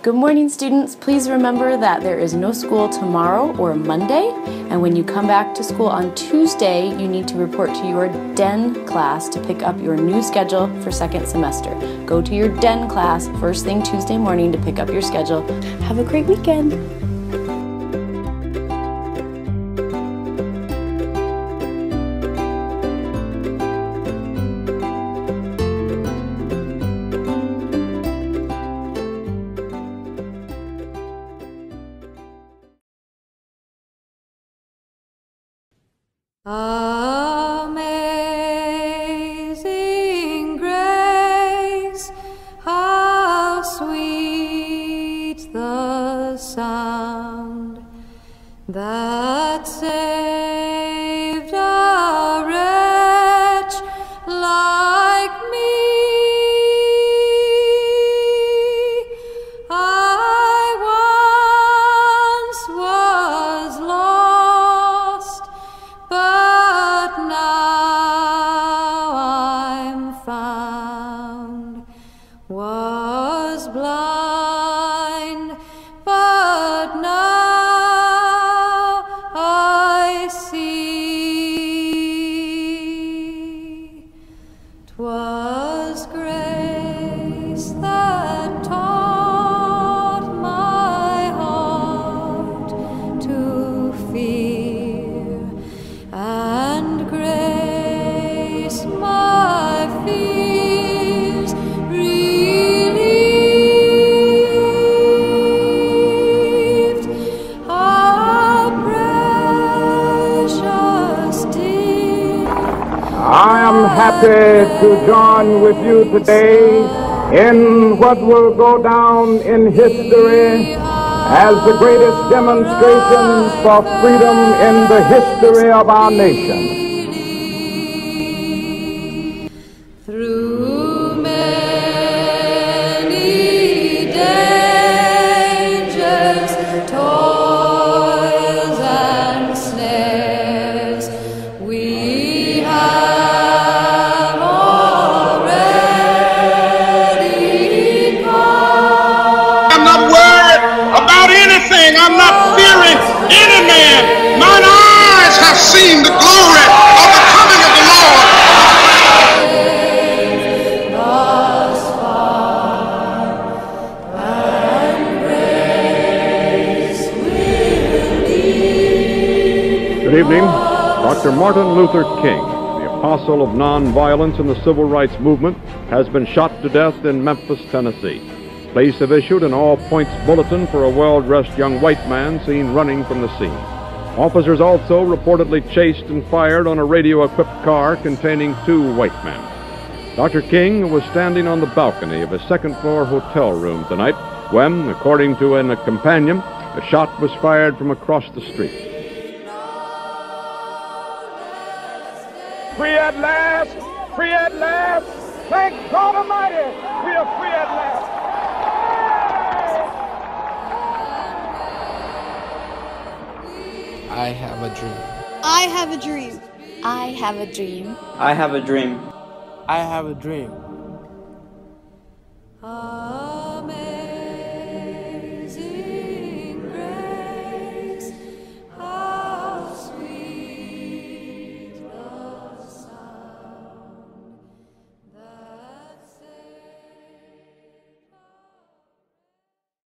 Good morning, students. Please remember that there is no school tomorrow or Monday, and when you come back to school on Tuesday, you need to report to your DEN class to pick up your new schedule for second semester. Go to your DEN class first thing Tuesday morning to pick up your schedule. Have a great weekend. Amazing grace, how sweet the sound that saved I am happy to join with you today in what will go down in history as the greatest demonstration for freedom in the history of our nation. Anything. I'm not fearing any man. Mine eyes have seen the glory of the coming of the Lord. Good evening. Dr. Martin Luther King, the apostle of nonviolence in the civil rights movement, has been shot to death in Memphis, Tennessee. Police have issued an all points bulletin for a well dressed young white man seen running from the scene. Officers also reportedly chased and fired on a radio equipped car containing two white men. Dr. King was standing on the balcony of a second floor hotel room tonight when, according to an, a companion, a shot was fired from across the street. Free at last! Free at last! Thank God Almighty! We are free at last! I have a dream. I have a dream. I have a dream. I have a dream. I have a dream. Ah.